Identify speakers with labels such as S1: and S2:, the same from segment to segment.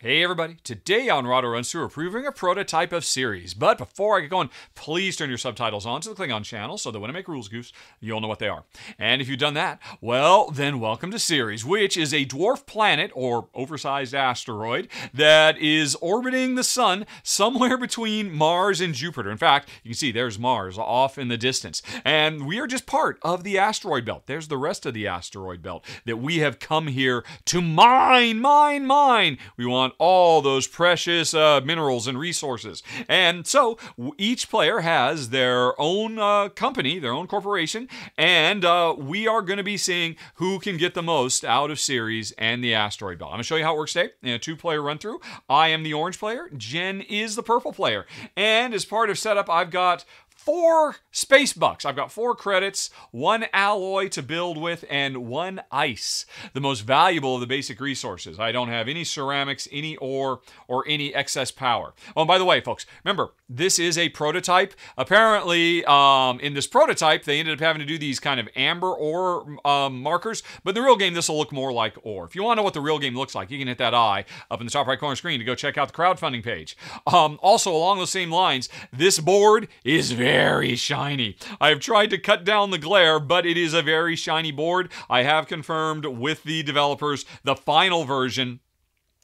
S1: Hey everybody, today on Rahdo Runs Through, we're proving a prototype of Ceres. But before I get going, please turn your subtitles on to the Klingon channel so that when I make rules goose, you'll know what they are. And if you've done that, well, then welcome to Ceres, which is a dwarf planet or oversized asteroid that is orbiting the sun somewhere between Mars and Jupiter. In fact, you can see there's Mars off in the distance. And we are just part of the asteroid belt. There's the rest of the asteroid belt that we have come here to mine, mine, mine. We want all those precious uh, minerals and resources. And so each player has their own uh, company, their own corporation, and uh, we are going to be seeing who can get the most out of Ceres and the asteroid belt. I'm going to show you how it works today in a two player run through. I am the orange player, Jen is the purple player. And as part of setup, I've got four space bucks. I've got four credits, one alloy to build with, and one ice, the most valuable of the basic resources. I don't have any ceramics, any ore, or any excess power. Oh, by the way, folks, remember, this is a prototype. Apparently, um, in this prototype, they ended up having to do these kind of amber ore um, markers, but in the real game, this will look more like ore. If you want to know what the real game looks like, you can hit that eye up in the top right corner screen to go check out the crowdfunding page. Um, also, along those same lines, this board is very very shiny. I have tried to cut down the glare, but it is a very shiny board. I have confirmed with the developers the final version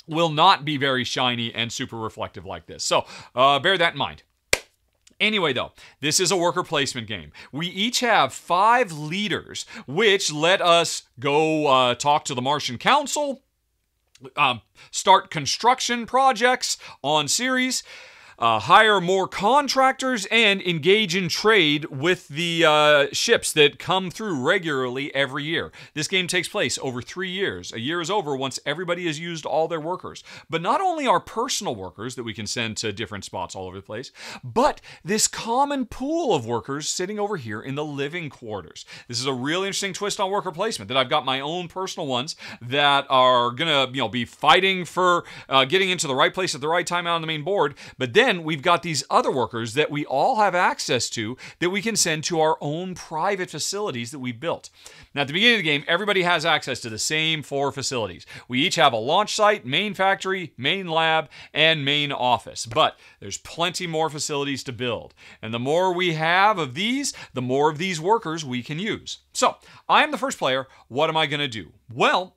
S1: will not be very shiny and super reflective like this. So uh, bear that in mind. Anyway, though, this is a worker placement game. We each have five leaders, which let us go uh, talk to the Martian Council, um, start construction projects on Ceres uh, hire more contractors, and engage in trade with the uh, ships that come through regularly every year. This game takes place over three years. A year is over once everybody has used all their workers. But not only our personal workers that we can send to different spots all over the place, but this common pool of workers sitting over here in the living quarters. This is a really interesting twist on worker placement that I've got my own personal ones that are gonna you know be fighting for uh, getting into the right place at the right time on the main board. But then then we've got these other workers that we all have access to that we can send to our own private facilities that we built. Now, at the beginning of the game, everybody has access to the same four facilities. We each have a launch site, main factory, main lab, and main office. But there's plenty more facilities to build. And the more we have of these, the more of these workers we can use. So, I'm the first player. What am I going to do? Well,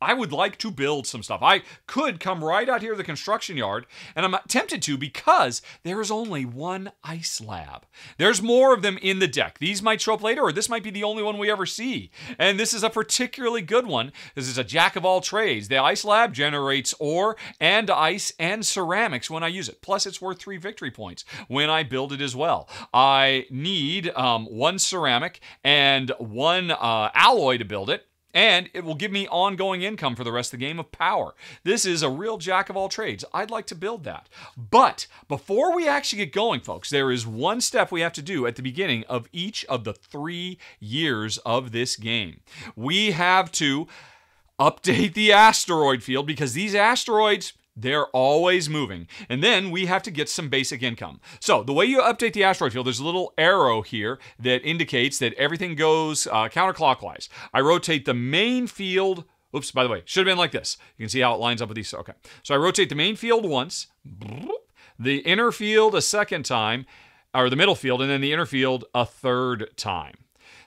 S1: I would like to build some stuff. I could come right out here to the construction yard, and I'm tempted to because there is only one ice lab. There's more of them in the deck. These might show up later, or this might be the only one we ever see. And this is a particularly good one. This is a jack of all trades. The ice lab generates ore and ice and ceramics when I use it. Plus, it's worth three victory points when I build it as well. I need um, one ceramic and one uh, alloy to build it and it will give me ongoing income for the rest of the game of power. This is a real jack of all trades. I'd like to build that. But before we actually get going, folks, there is one step we have to do at the beginning of each of the three years of this game. We have to update the asteroid field because these asteroids they're always moving. And then we have to get some basic income. So the way you update the asteroid field, there's a little arrow here that indicates that everything goes uh, counterclockwise. I rotate the main field. Oops, by the way, should have been like this. You can see how it lines up with these. Okay. So I rotate the main field once, the inner field a second time, or the middle field, and then the inner field a third time.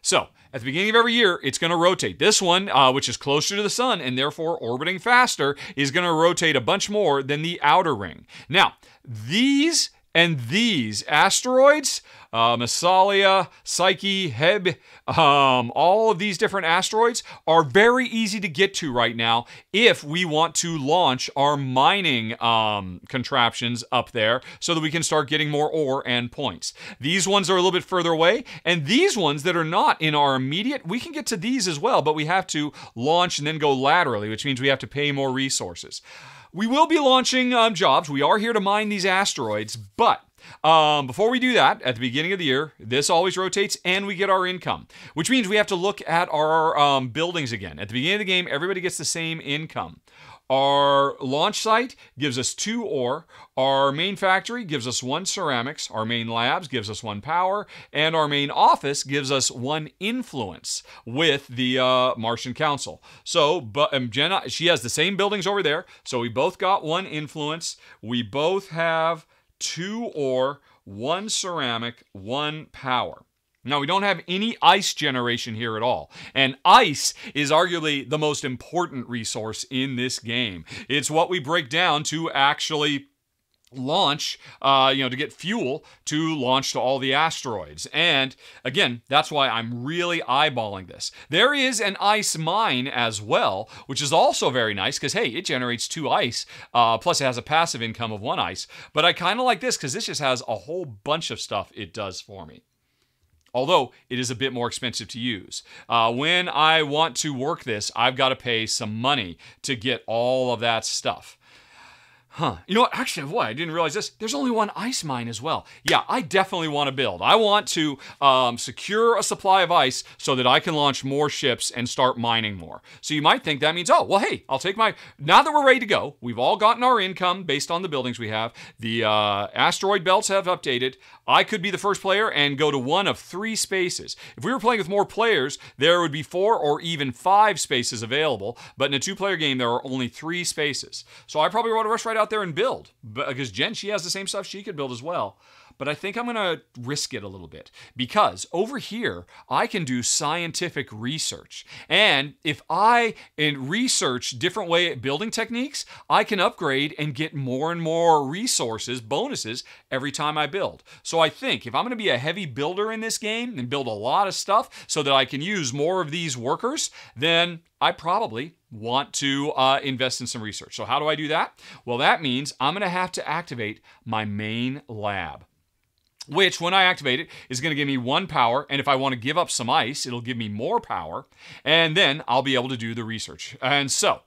S1: So at the beginning of every year, it's going to rotate. This one, uh, which is closer to the sun and therefore orbiting faster, is going to rotate a bunch more than the outer ring. Now, these and these asteroids, uh, Massalia, Psyche, Heb, um, all of these different asteroids are very easy to get to right now if we want to launch our mining um, contraptions up there so that we can start getting more ore and points. These ones are a little bit further away, and these ones that are not in our immediate, we can get to these as well, but we have to launch and then go laterally, which means we have to pay more resources. We will be launching um, jobs. We are here to mine these asteroids, but um, before we do that, at the beginning of the year, this always rotates and we get our income, which means we have to look at our um, buildings again. At the beginning of the game, everybody gets the same income. Our launch site gives us two ore. Our main factory gives us one ceramics. Our main labs gives us one power. And our main office gives us one influence with the uh, Martian Council. So, but um, Jenna, she has the same buildings over there. So we both got one influence. We both have two ore, one ceramic, one power. Now, we don't have any ice generation here at all. And ice is arguably the most important resource in this game. It's what we break down to actually launch, uh, you know, to get fuel to launch to all the asteroids. And again, that's why I'm really eyeballing this. There is an ice mine as well, which is also very nice because, hey, it generates two ice, uh, plus it has a passive income of one ice. But I kind of like this because this just has a whole bunch of stuff it does for me although it is a bit more expensive to use. Uh, when I want to work this, I've got to pay some money to get all of that stuff. Huh. You know what? Actually, boy, I didn't realize this. There's only one ice mine as well. Yeah, I definitely want to build. I want to um, secure a supply of ice so that I can launch more ships and start mining more. So you might think that means, oh, well, hey, I'll take my. Now that we're ready to go, we've all gotten our income based on the buildings we have. The uh, asteroid belts have updated. I could be the first player and go to one of three spaces. If we were playing with more players, there would be four or even five spaces available. But in a two player game, there are only three spaces. So I probably want to rush right out there and build. Because Jen, she has the same stuff she could build as well but I think I'm going to risk it a little bit because over here I can do scientific research. And if I research different way building techniques, I can upgrade and get more and more resources, bonuses every time I build. So I think if I'm going to be a heavy builder in this game and build a lot of stuff so that I can use more of these workers, then I probably want to uh, invest in some research. So, how do I do that? Well, that means I'm going to have to activate my main lab which when I activate it is going to give me one power. And if I want to give up some ice, it'll give me more power. And then I'll be able to do the research. And so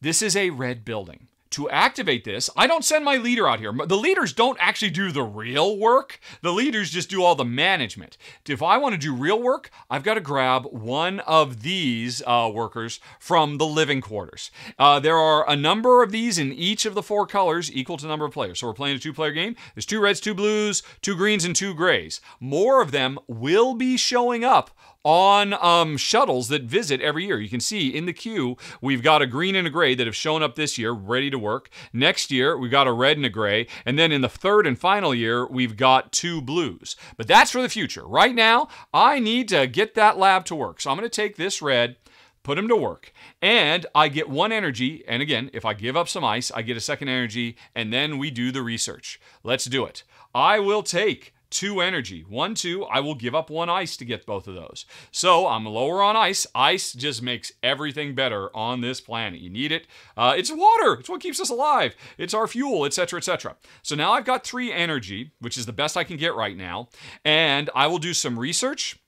S1: this is a red building to activate this, I don't send my leader out here. The leaders don't actually do the real work. The leaders just do all the management. If I want to do real work, I've got to grab one of these uh, workers from the living quarters. Uh, there are a number of these in each of the four colors equal to the number of players. So we're playing a two player game. There's two reds, two blues, two greens, and two grays. More of them will be showing up on um, shuttles that visit every year. You can see in the queue, we've got a green and a gray that have shown up this year, ready to work. Next year, we've got a red and a gray. And then in the third and final year, we've got two blues. But that's for the future. Right now, I need to get that lab to work. So I'm going to take this red put him to work. And I get one energy. And again, if I give up some ice, I get a second energy. And then we do the research. Let's do it. I will take two energy. One, two, I will give up one ice to get both of those. So I'm lower on ice. Ice just makes everything better on this planet. You need it. Uh, it's water. It's what keeps us alive. It's our fuel, etc., etc. So now I've got three energy, which is the best I can get right now. And I will do some research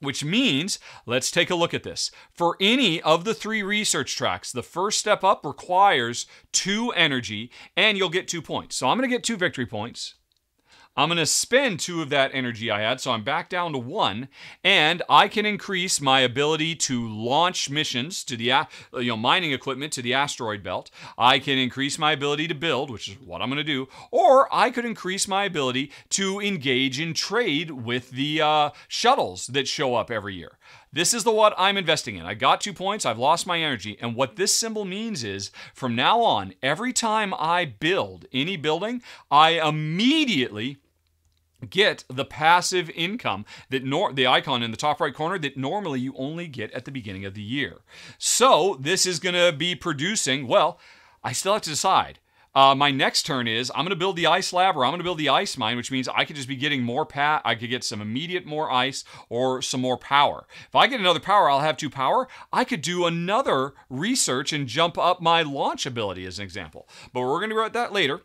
S1: which means, let's take a look at this. For any of the three research tracks, the first step up requires two energy, and you'll get two points. So I'm going to get two victory points. I'm going to spend two of that energy I had, so I'm back down to one, and I can increase my ability to launch missions to the you know mining equipment to the asteroid belt. I can increase my ability to build, which is what I'm going to do, or I could increase my ability to engage in trade with the uh, shuttles that show up every year. This is the what I'm investing in. I got two points, I've lost my energy. And what this symbol means is from now on, every time I build any building, I immediately get the passive income that nor- the icon in the top right corner that normally you only get at the beginning of the year. So this is going to be producing, well, I still have to decide. Uh, my next turn is I'm going to build the ice lab or I'm going to build the ice mine, which means I could just be getting more pat. I could get some immediate more ice or some more power. If I get another power, I'll have two power. I could do another research and jump up my launch ability as an example. But we're going to go at that later.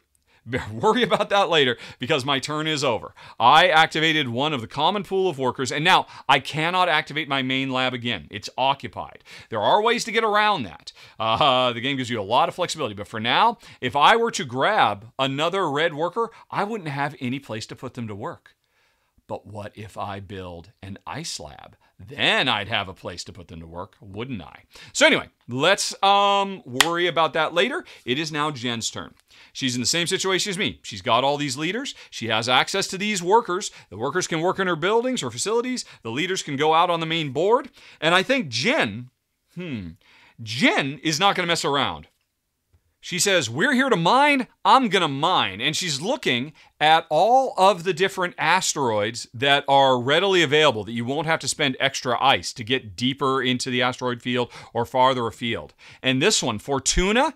S1: worry about that later because my turn is over. I activated one of the common pool of workers, and now I cannot activate my main lab again. It's occupied. There are ways to get around that. Uh, the game gives you a lot of flexibility, but for now, if I were to grab another red worker, I wouldn't have any place to put them to work. but what if I build an ice lab? Then I'd have a place to put them to work, wouldn't I? So anyway, let's um, worry about that later. It is now Jen's turn. She's in the same situation as me. She's got all these leaders. She has access to these workers. The workers can work in her buildings or facilities. The leaders can go out on the main board. And I think Jen, hmm, Jen is not going to mess around. She says, We're here to mine, I'm going to mine. And she's looking at all of the different asteroids that are readily available that you won't have to spend extra ice to get deeper into the asteroid field or farther afield. And this one, Fortuna,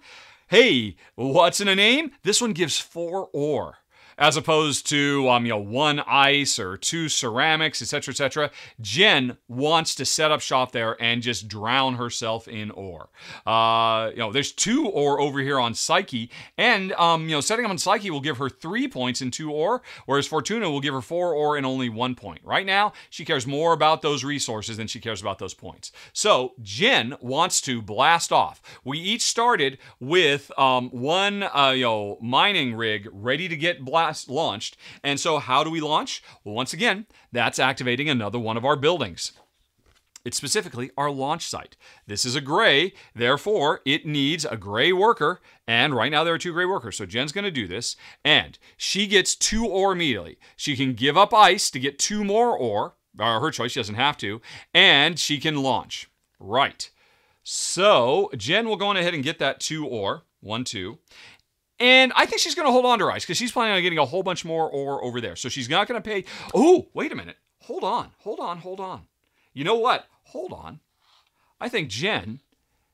S1: hey, what's in a name? This one gives four ore as opposed to um, you know one ice or two ceramics, etc., etc. Jen wants to set up shop there and just drown herself in ore. Uh, you know, there's two ore over here on Psyche, and um, you know, setting up on Psyche will give her three points in two ore, whereas Fortuna will give her four ore and only one point. Right now, she cares more about those resources than she cares about those points. So Jen wants to blast off. We each started with um, one uh, you know mining rig ready to get blast launched. And so, how do we launch? Well, once again, that's activating another one of our buildings. It's specifically our launch site. This is a gray, therefore, it needs a gray worker. And right now, there are two gray workers. So Jen's going to do this. And she gets two ore immediately. She can give up ice to get two more ore, or her choice, she doesn't have to. And she can launch. Right. So Jen will go on ahead and get that two ore. One, two. And I think she's going to hold on to her ice because she's planning on getting a whole bunch more ore over there. So she's not going to pay. Oh, wait a minute. Hold on. Hold on. Hold on. You know what? Hold on. I think Jen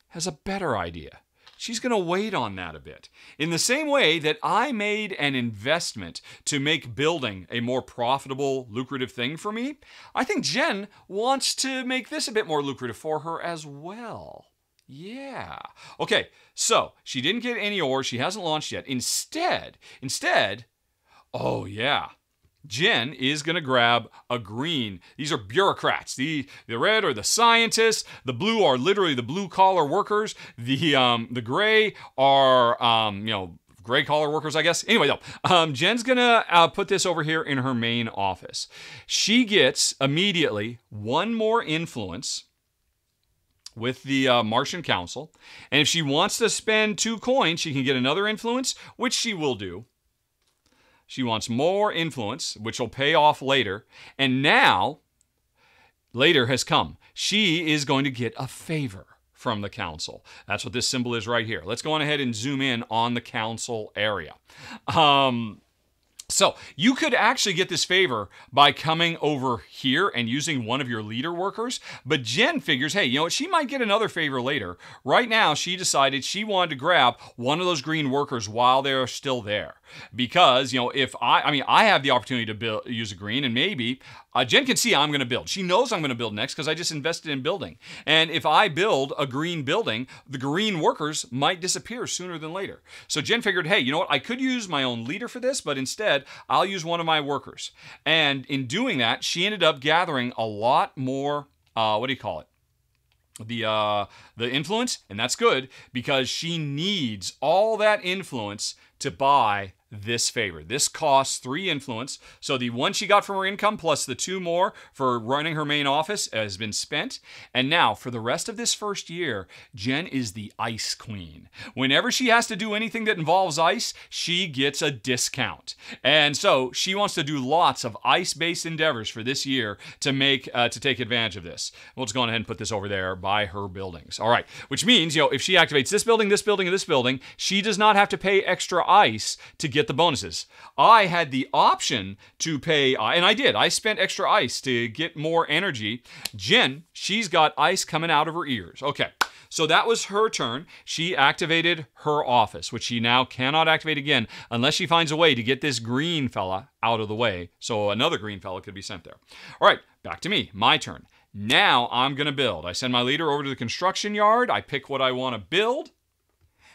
S1: has a better idea. She's going to wait on that a bit. In the same way that I made an investment to make building a more profitable, lucrative thing for me, I think Jen wants to make this a bit more lucrative for her as well. Yeah. Okay, so she didn't get any ore. She hasn't launched yet. Instead, instead, oh yeah, Jen is going to grab a green. These are bureaucrats. The the red are the scientists. The blue are literally the blue collar workers. The um the gray are um you know gray collar workers, I guess. Anyway, though, um, Jen's gonna uh, put this over here in her main office. She gets immediately one more influence with the uh, Martian Council. And if she wants to spend two coins, she can get another influence, which she will do. She wants more influence, which will pay off later. And now, later has come. She is going to get a favor from the council. That's what this symbol is right here. Let's go on ahead and zoom in on the council area. Um, so you could actually get this favor by coming over here and using one of your leader workers. But Jen figures, hey, you know what? She might get another favor later. Right now, she decided she wanted to grab one of those green workers while they're still there. Because, you know, if I, I mean, I have the opportunity to build, use a green and maybe uh, Jen can see I'm going to build. She knows I'm going to build next because I just invested in building. And if I build a green building, the green workers might disappear sooner than later. So Jen figured, hey, you know what? I could use my own leader for this, but instead I'll use one of my workers. And in doing that, she ended up gathering a lot more. Uh, what do you call it? the uh, the influence, and that's good because she needs all that influence to buy this favor. This costs three influence. So the one she got from her income plus the two more for running her main office has been spent. And now, for the rest of this first year, Jen is the ice queen. Whenever she has to do anything that involves ice, she gets a discount. And so she wants to do lots of ice-based endeavors for this year to make uh, to take advantage of this. We'll just go ahead and put this over there by her buildings. All right, which means you know if she activates this building, this building, and this building, she does not have to pay extra ice to get the bonuses. I had the option to pay, uh, and I did. I spent extra ice to get more energy. Jen, she's got ice coming out of her ears. Okay. So that was her turn. She activated her office, which she now cannot activate again unless she finds a way to get this green fella out of the way so another green fella could be sent there. All right, back to me. My turn. Now I'm going to build. I send my leader over to the construction yard. I pick what I want to build.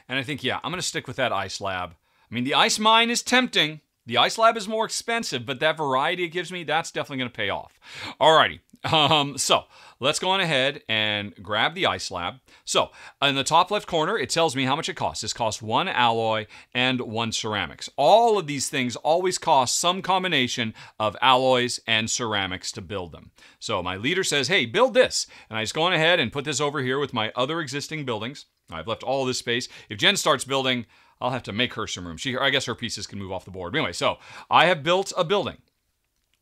S1: And I think, yeah, I'm going to stick with that ice lab. I mean, the ice mine is tempting. The ice lab is more expensive, but that variety it gives me, that's definitely going to pay off. Alrighty. Um, so let's go on ahead and grab the ice lab. So in the top left corner, it tells me how much it costs. This costs one alloy and one ceramics. All of these things always cost some combination of alloys and ceramics to build them. So my leader says, hey, build this. And I just go on ahead and put this over here with my other existing buildings. I've left all this space. If Jen starts building, I'll have to make her some room. She, I guess her pieces can move off the board. Anyway, so I have built a building.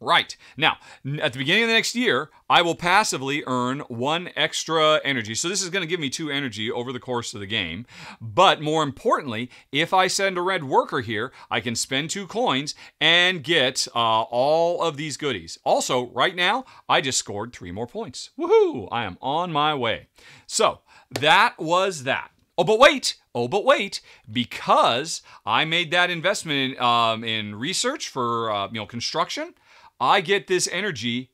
S1: Right. Now, at the beginning of the next year, I will passively earn one extra energy. So this is going to give me two energy over the course of the game. But more importantly, if I send a red worker here, I can spend two coins and get uh, all of these goodies. Also, right now, I just scored three more points. Woohoo! I am on my way. So that was that. Oh, but wait. Oh, but wait. Because I made that investment in, um, in research for uh, you know construction, I get this energy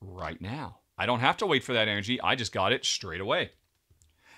S1: right now. I don't have to wait for that energy. I just got it straight away.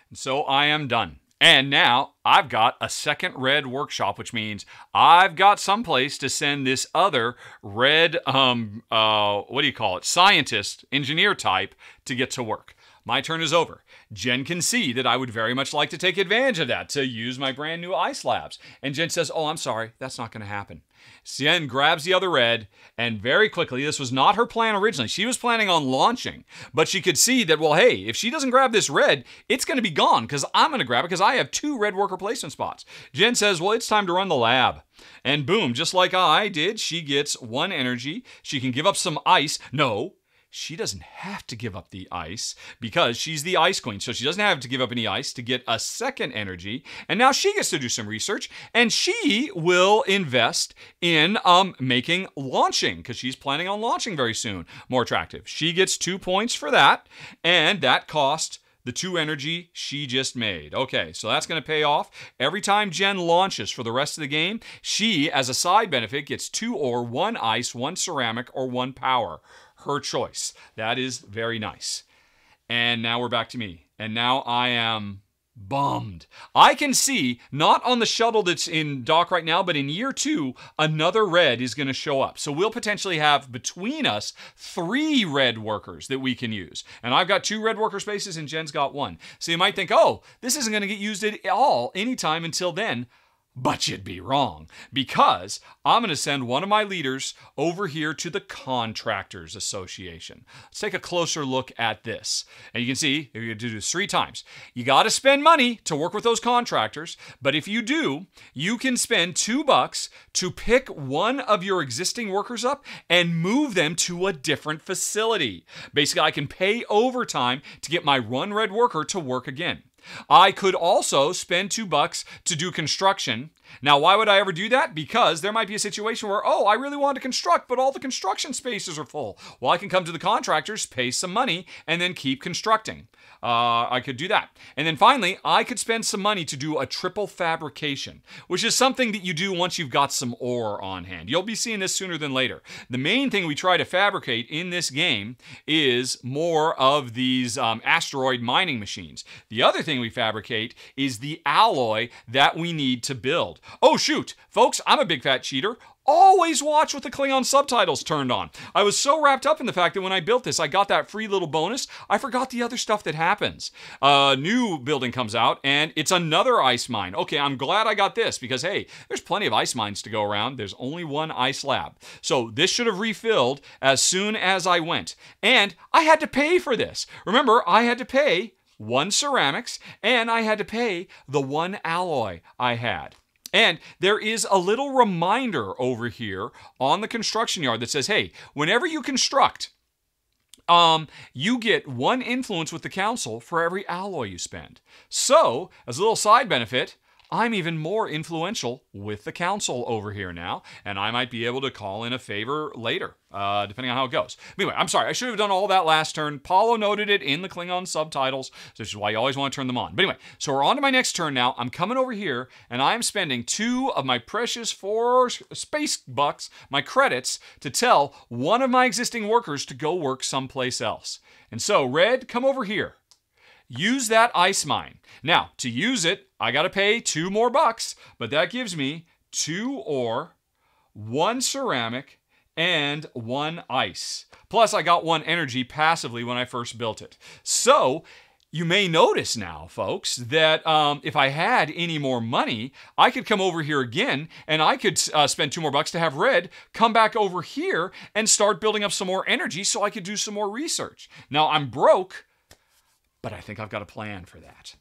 S1: And so I am done. And now I've got a second red workshop, which means I've got someplace to send this other red, um, uh, what do you call it, scientist, engineer type to get to work. My turn is over. Jen can see that I would very much like to take advantage of that to use my brand new ice labs. And Jen says, Oh, I'm sorry, that's not going to happen. Jen grabs the other red, and very quickly, this was not her plan originally. She was planning on launching, but she could see that, well, hey, if she doesn't grab this red, it's going to be gone because I'm going to grab it because I have two red worker placement spots. Jen says, well, it's time to run the lab. And boom, just like I did, she gets one energy. She can give up some ice. No, she doesn't have to give up the ice because she's the ice queen. So she doesn't have to give up any ice to get a second energy. And now she gets to do some research and she will invest in um, making launching because she's planning on launching very soon more attractive. She gets two points for that. And that cost the two energy she just made. Okay, so that's going to pay off. Every time Jen launches for the rest of the game, she, as a side benefit, gets two or one ice, one ceramic, or one power her choice. That is very nice. And now we're back to me. And now I am bummed. I can see, not on the shuttle that's in dock right now, but in year two, another red is going to show up. So we'll potentially have between us three red workers that we can use. And I've got two red worker spaces and Jen's got one. So you might think, oh, this isn't going to get used at all anytime until then. But you'd be wrong because I'm going to send one of my leaders over here to the Contractors Association. Let's take a closer look at this. And you can see, to do this three times. You got to spend money to work with those contractors, but if you do, you can spend two bucks to pick one of your existing workers up and move them to a different facility. Basically, I can pay overtime to get my run red worker to work again. I could also spend two bucks to do construction. Now, why would I ever do that? Because there might be a situation where, oh, I really want to construct, but all the construction spaces are full. Well, I can come to the contractors, pay some money, and then keep constructing. Uh, I could do that. And then finally, I could spend some money to do a triple fabrication, which is something that you do once you've got some ore on hand. You'll be seeing this sooner than later. The main thing we try to fabricate in this game is more of these um, asteroid mining machines. The other thing we fabricate is the alloy that we need to build. Oh, shoot, folks, I'm a big fat cheater always watch with the Klingon subtitles turned on. I was so wrapped up in the fact that when I built this, I got that free little bonus. I forgot the other stuff that happens. A new building comes out, and it's another ice mine. Okay, I'm glad I got this because, hey, there's plenty of ice mines to go around. There's only one ice lab. So this should have refilled as soon as I went. And I had to pay for this. Remember, I had to pay one ceramics, and I had to pay the one alloy I had. And there is a little reminder over here on the construction yard that says, hey, whenever you construct, um, you get one influence with the council for every alloy you spend. So, as a little side benefit, I'm even more influential with the council over here now, and I might be able to call in a favor later, uh, depending on how it goes. Anyway, I'm sorry, I should have done all that last turn. Paulo noted it in the Klingon subtitles, so this is why you always want to turn them on. But anyway, so we're on to my next turn now. I'm coming over here, and I'm spending two of my precious four space bucks, my credits, to tell one of my existing workers to go work someplace else. And so, Red, come over here use that ice mine. Now, to use it, I got to pay two more bucks, but that gives me two ore, one ceramic, and one ice. Plus, I got one energy passively when I first built it. So, you may notice now, folks, that um, if I had any more money, I could come over here again and I could uh, spend two more bucks to have red, come back over here and start building up some more energy so I could do some more research. Now, I'm broke, but I think I've got a plan for that.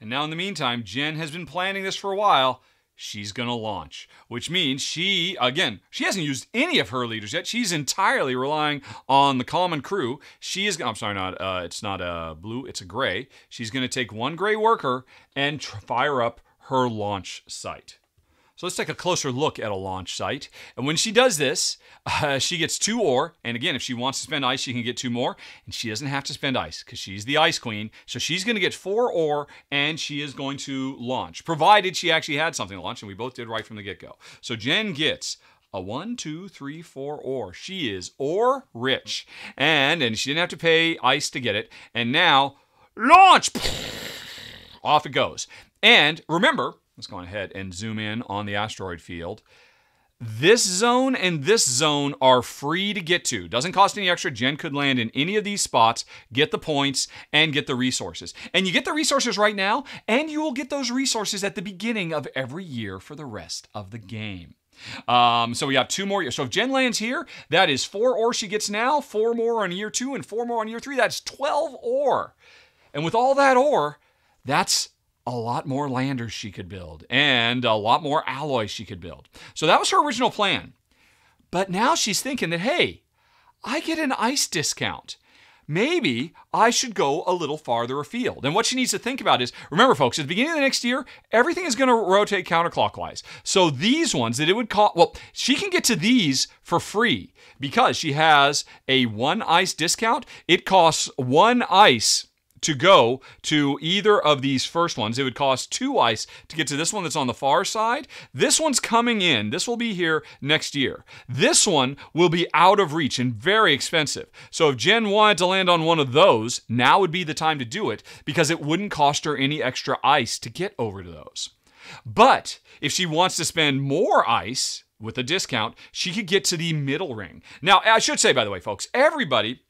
S1: And now, in the meantime, Jen has been planning this for a while she's going to launch, which means she, again, she hasn't used any of her leaders yet. She's entirely relying on the common crew. She is, I'm sorry, not, uh, it's not a blue, it's a gray. She's going to take one gray worker and fire up her launch site. So let's take a closer look at a launch site. And when she does this, uh, she gets two ore. And again, if she wants to spend ice, she can get two more. And she doesn't have to spend ice because she's the ice queen. So she's going to get four ore and she is going to launch, provided she actually had something to launch. And we both did right from the get go. So Jen gets a one, two, three, four ore. She is ore rich. And, and she didn't have to pay ice to get it. And now, launch! Off it goes. And remember, Let's go ahead and zoom in on the asteroid field. This zone and this zone are free to get to. Doesn't cost any extra. Jen could land in any of these spots, get the points, and get the resources. And you get the resources right now, and you will get those resources at the beginning of every year for the rest of the game. Um, so we have two more years. So if Jen lands here, that is four ore she gets now, four more on year two, and four more on year three. That's 12 ore. And with all that ore, that's a lot more landers she could build and a lot more alloys she could build. So that was her original plan. But now she's thinking that, hey, I get an ice discount. Maybe I should go a little farther afield. And what she needs to think about is remember, folks, at the beginning of the next year, everything is going to rotate counterclockwise. So these ones that it would cost, well, she can get to these for free because she has a one ice discount. It costs one ice to go to either of these first ones. It would cost two ice to get to this one that's on the far side. This one's coming in. This will be here next year. This one will be out of reach and very expensive. So if Jen wanted to land on one of those, now would be the time to do it because it wouldn't cost her any extra ice to get over to those. But if she wants to spend more ice with a discount, she could get to the middle ring. Now, I should say, by the way, folks, everybody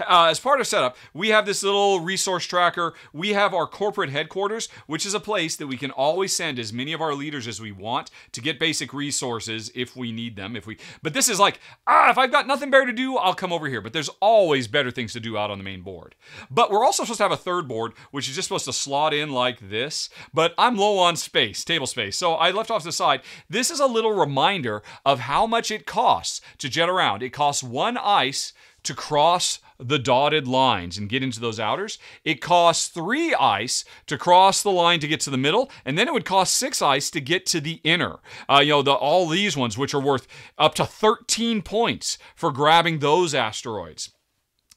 S1: uh, as part of setup, we have this little resource tracker. We have our corporate headquarters, which is a place that we can always send as many of our leaders as we want to get basic resources if we need them. If we, but this is like, ah, if I've got nothing better to do, I'll come over here. But there's always better things to do out on the main board. But we're also supposed to have a third board, which is just supposed to slot in like this. But I'm low on space, table space, so I left off to the side. This is a little reminder of how much it costs to jet around. It costs one ice to cross the dotted lines and get into those outers. It costs three ice to cross the line to get to the middle, and then it would cost six ice to get to the inner. Uh, you know, the, all these ones, which are worth up to 13 points for grabbing those asteroids.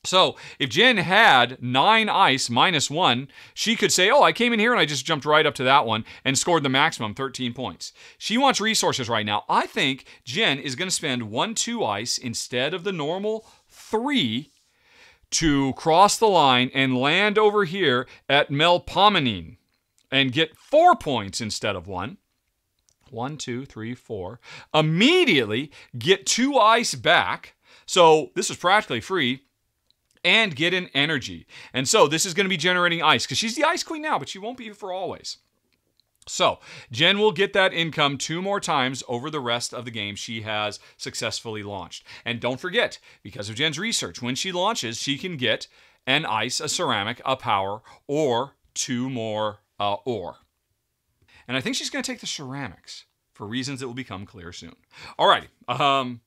S1: So if Jen had nine ice minus one, she could say, Oh, I came in here and I just jumped right up to that one and scored the maximum 13 points. She wants resources right now. I think Jen is going to spend one, two ice instead of the normal three to cross the line and land over here at Melpomene and get four points instead of one. One, two, three, four. Immediately get two ice back. So this is practically free and get an energy. And so this is going to be generating ice because she's the ice queen now, but she won't be for always. So, Jen will get that income two more times over the rest of the game she has successfully launched. And don't forget, because of Jen's research, when she launches, she can get an ice, a ceramic, a power, or two more uh, ore. And I think she's going to take the ceramics for reasons that will become clear soon. All right. Um,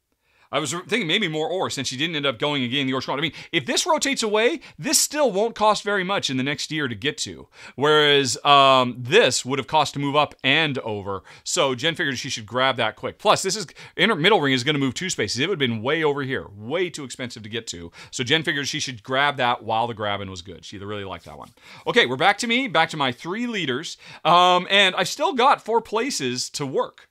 S1: I was thinking maybe more ore since she didn't end up going again the ore squad. I mean, if this rotates away, this still won't cost very much in the next year to get to. Whereas um, this would have cost to move up and over. So Jen figured she should grab that quick. Plus, this is inner middle ring is going to move two spaces. It would have been way over here, way too expensive to get to. So Jen figured she should grab that while the grabbing was good. She really liked that one. Okay, we're back to me, back to my three leaders, um, and I've still got four places to work.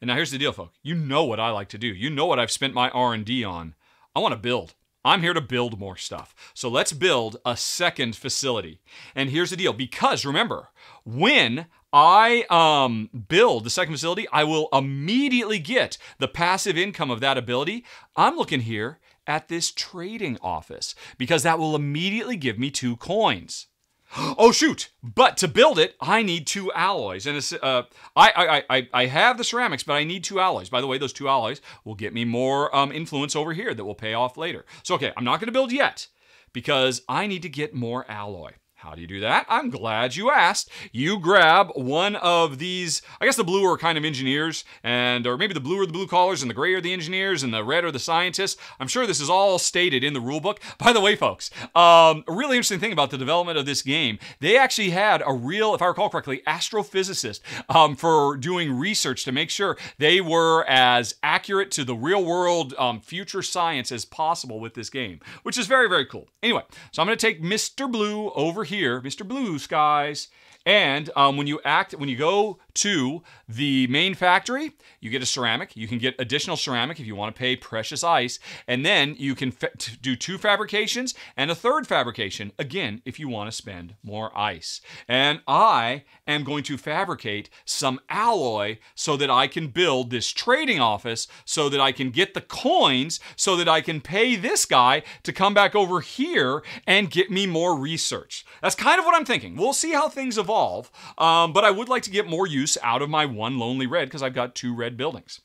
S1: And now here's the deal, folks. You know what I like to do. You know what I've spent my R&D on. I want to build. I'm here to build more stuff. So let's build a second facility. And here's the deal because remember, when I um, build the second facility, I will immediately get the passive income of that ability. I'm looking here at this trading office because that will immediately give me two coins. Oh shoot! But to build it, I need two alloys, and uh, I, I I I have the ceramics, but I need two alloys. By the way, those two alloys will get me more um, influence over here that will pay off later. So okay, I'm not going to build yet because I need to get more alloy. How do you do that? I'm glad you asked. You grab one of these, I guess the blue are kind of engineers, and or maybe the blue are the blue collars, and the gray are the engineers, and the red are the scientists. I'm sure this is all stated in the rulebook. By the way, folks, um, a really interesting thing about the development of this game, they actually had a real, if I recall correctly, astrophysicist um, for doing research to make sure they were as accurate to the real world um, future science as possible with this game, which is very, very cool. Anyway, so I'm going to take Mr. Blue over here here, Mr. Blue Skies. And um, when you act, when you go to the main factory, you get a ceramic. You can get additional ceramic if you want to pay precious ice. And then you can do two fabrications and a third fabrication, again, if you want to spend more ice. And I am going to fabricate some alloy so that I can build this trading office so that I can get the coins so that I can pay this guy to come back over here and get me more research. That's kind of what I'm thinking. We'll see how things evolve evolve. Um, but I would like to get more use out of my one lonely red because I've got two red buildings.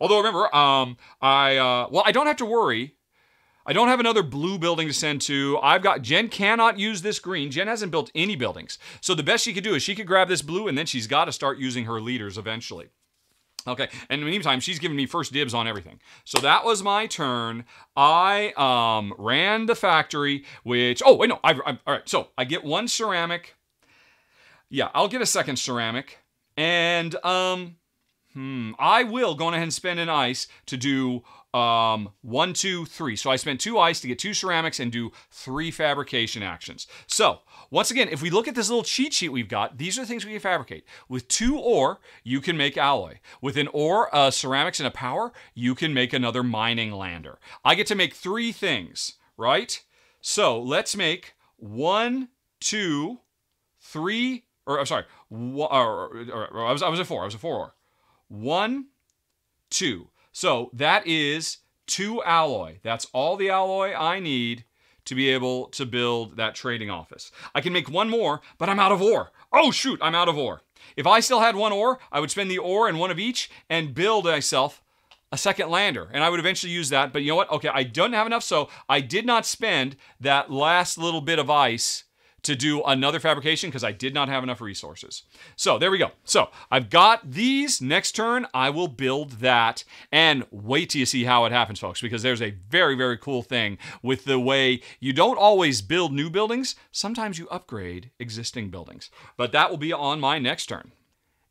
S1: Although remember, um, I uh, well, I don't have to worry. I don't have another blue building to send to. I've got Jen cannot use this green. Jen hasn't built any buildings. So the best she could do is she could grab this blue and then she's got to start using her leaders eventually. Okay, and in the meantime, she's giving me first dibs on everything. So that was my turn. I um, ran the factory, which, oh, wait, no, I, I, all right, so I get one ceramic, yeah, I'll get a second ceramic. And um, hmm, I will go ahead and spend an ice to do um, one, two, three. So I spent two ice to get two ceramics and do three fabrication actions. So once again, if we look at this little cheat sheet we've got, these are the things we can fabricate. With two ore, you can make alloy. With an ore, uh, ceramics, and a power, you can make another mining lander. I get to make three things, right? So let's make one, two, three, or I'm sorry, or, or, or, I was I was at four. I was a four. One, two. So that is two alloy. That's all the alloy I need to be able to build that trading office. I can make one more, but I'm out of ore. Oh shoot, I'm out of ore. If I still had one ore, I would spend the ore in one of each and build myself a second lander. And I would eventually use that. But you know what? Okay, I don't have enough, so I did not spend that last little bit of ice to do another fabrication because I did not have enough resources. So there we go. So I've got these. Next turn, I will build that. And wait till you see how it happens, folks, because there's a very, very cool thing with the way you don't always build new buildings. Sometimes you upgrade existing buildings. But that will be on my next turn.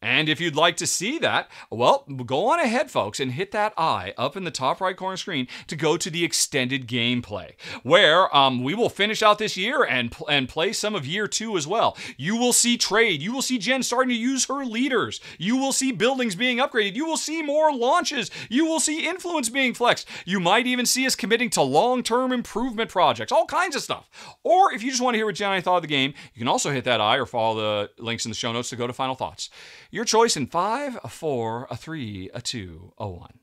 S1: And if you'd like to see that, well, go on ahead, folks, and hit that eye up in the top right corner screen to go to the extended gameplay, where um, we will finish out this year and, and play some of year two as well. You will see trade. You will see Jen starting to use her leaders. You will see buildings being upgraded. You will see more launches. You will see influence being flexed. You might even see us committing to long term improvement projects, all kinds of stuff. Or if you just want to hear what Jen and I thought of the game, you can also hit that eye or follow the links in the show notes to go to final thoughts. Your choice in five, a four, a three, a two, a one.